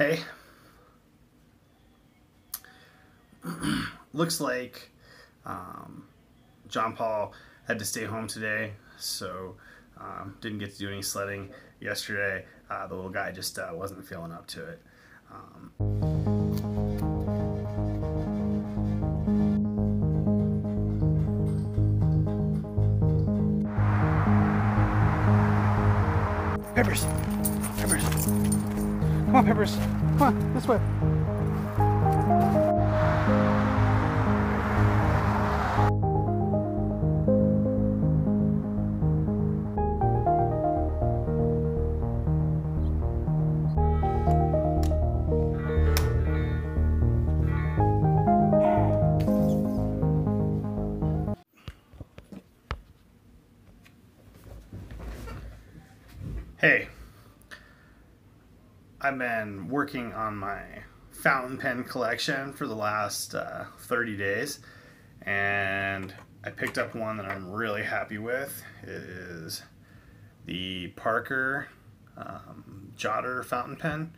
Hey. Looks like um, John Paul had to stay home today, so um, didn't get to do any sledding yesterday. Uh, the little guy just uh, wasn't feeling up to it. Um, Peppers. Come on, Peppers. Come on, this way. Hey, I've been working on my fountain pen collection for the last uh, 30 days, and I picked up one that I'm really happy with. It is the Parker um, Jotter fountain pen.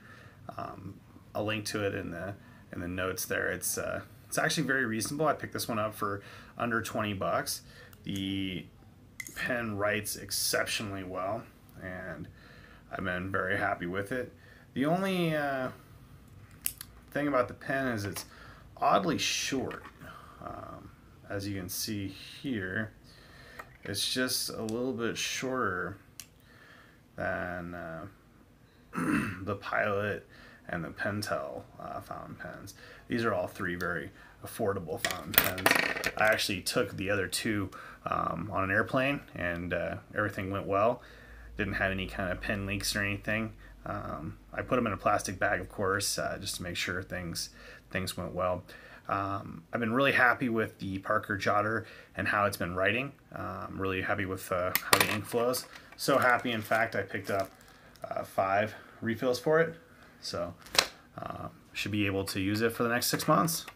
Um, I'll link to it in the in the notes there. It's uh, it's actually very reasonable. I picked this one up for under 20 bucks. The pen writes exceptionally well, and I've been very happy with it. The only uh, thing about the pen is it's oddly short. Um, as you can see here, it's just a little bit shorter than uh, the Pilot and the Pentel uh, fountain pens. These are all three very affordable fountain pens. I actually took the other two um, on an airplane and uh, everything went well. Didn't have any kind of pen leaks or anything. Um, I put them in a plastic bag, of course, uh, just to make sure things things went well. Um, I've been really happy with the Parker Jotter and how it's been writing. Uh, I'm really happy with uh, how the ink flows. So happy, in fact, I picked up uh, five refills for it. So uh, should be able to use it for the next six months.